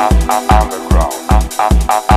underground.